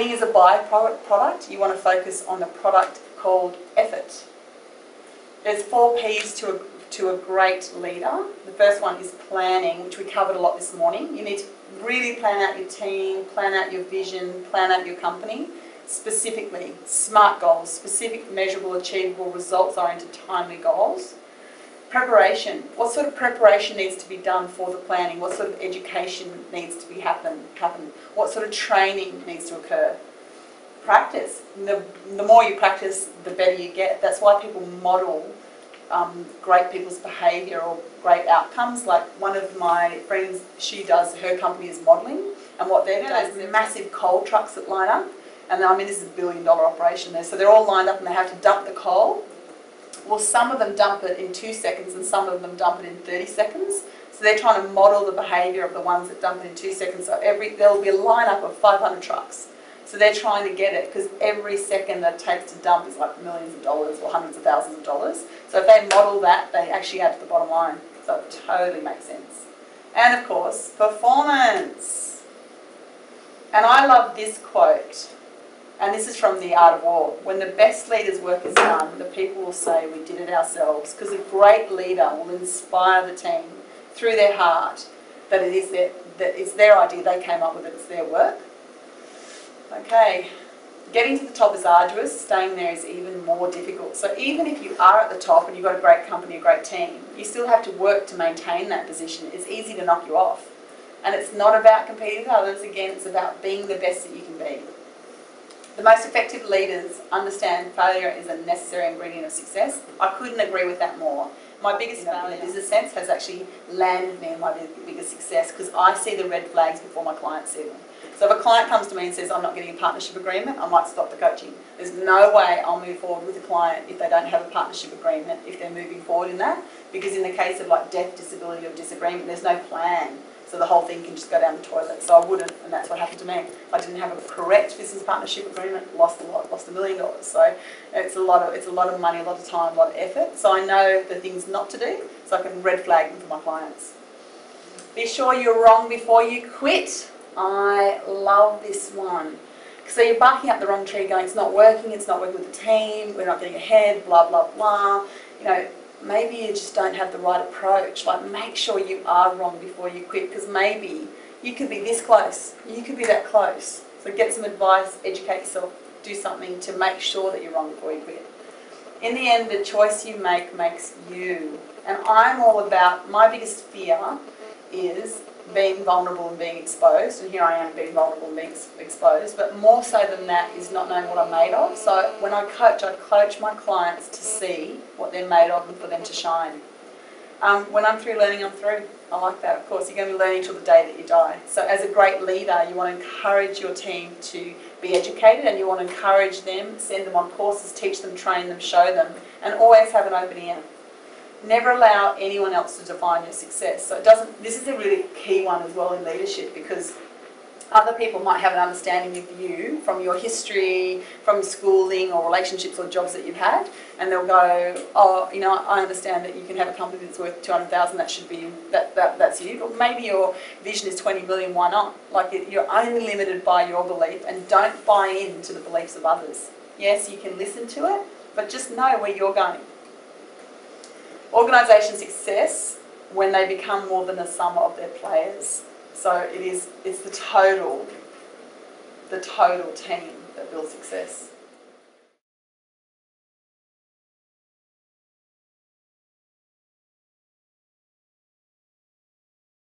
Winning is a byproduct. Product, you want to focus on the product called effort. There's four P's to a, to a great leader. The first one is planning, which we covered a lot this morning. You need to really plan out your team, plan out your vision, plan out your company. Specifically, SMART goals, specific, measurable, achievable, results-oriented, timely goals. Preparation. What sort of preparation needs to be done for the planning? What sort of education needs to be happen? happen? What sort of training needs to occur? Practice. The, the more you practice, the better you get. That's why people model um, great people's behaviour or great outcomes. Like one of my friends, she does, her company is modelling, and what they've done is massive coal trucks that line up, and I mean this is a billion dollar operation there, so they're all lined up and they have to dump the coal. Well, some of them dump it in two seconds and some of them dump it in 30 seconds. So they're trying to model the behaviour of the ones that dump it in two seconds. So every there'll be a lineup of 500 trucks. So they're trying to get it because every second that it takes to dump is like millions of dollars or hundreds of thousands of dollars. So if they model that, they actually add to the bottom line. So it totally makes sense. And of course, performance. And I love this quote. And this is from The Art of War. When the best leader's work is done, the people will say, we did it ourselves. Because a great leader will inspire the team through their heart that it is their, that it's their idea, they came up with it, it's their work. Okay, getting to the top is arduous, staying there is even more difficult. So even if you are at the top and you've got a great company, a great team, you still have to work to maintain that position. It's easy to knock you off. And it's not about competing with others, again, it's about being the best that you can be. The most effective leaders understand failure is a necessary ingredient of success. I couldn't agree with that more. My biggest failure in a business sense has actually landed me in my biggest success because I see the red flags before my clients see them. So if a client comes to me and says, I'm not getting a partnership agreement, I might stop the coaching. There's no way I'll move forward with a client if they don't have a partnership agreement, if they're moving forward in that. Because in the case of like death, disability or disagreement, there's no plan. So the whole thing can just go down the toilet. So I wouldn't, and that's what happened to me. I didn't have a correct business partnership agreement, lost a lot, lost a million dollars. So it's a lot of it's a lot of money, a lot of time, a lot of effort. So I know the things not to do, so I can red flag them for my clients. Be sure you're wrong before you quit. I love this one. So you're barking up the wrong tree going, it's not working, it's not working with the team, we're not getting ahead, blah, blah, blah. You know, maybe you just don't have the right approach. Like make sure you are wrong before you quit because maybe you could be this close, you could be that close. So get some advice, educate yourself, do something to make sure that you're wrong before you quit. In the end, the choice you make makes you. And I'm all about, my biggest fear is being vulnerable and being exposed, and here I am being vulnerable and being exposed, but more so than that is not knowing what I'm made of. So when I coach, I coach my clients to see what they're made of and for them to shine. Um, when I'm through learning, I'm through. I like that, of course. You're going to be learning till the day that you die. So as a great leader, you want to encourage your team to be educated and you want to encourage them, send them on courses, teach them, train them, show them, and always have an open ear never allow anyone else to define your success. So it doesn't, this is a really key one as well in leadership because other people might have an understanding of you from your history, from schooling or relationships or jobs that you've had, and they'll go, oh, you know, I understand that you can have a company that's worth 200,000, that should be, that, that, that's you. Or maybe your vision is 20 million, why not? Like you're only limited by your belief and don't buy into the beliefs of others. Yes, you can listen to it, but just know where you're going. Organisation success when they become more than a sum of their players. So it is, it's the total, the total team that builds success.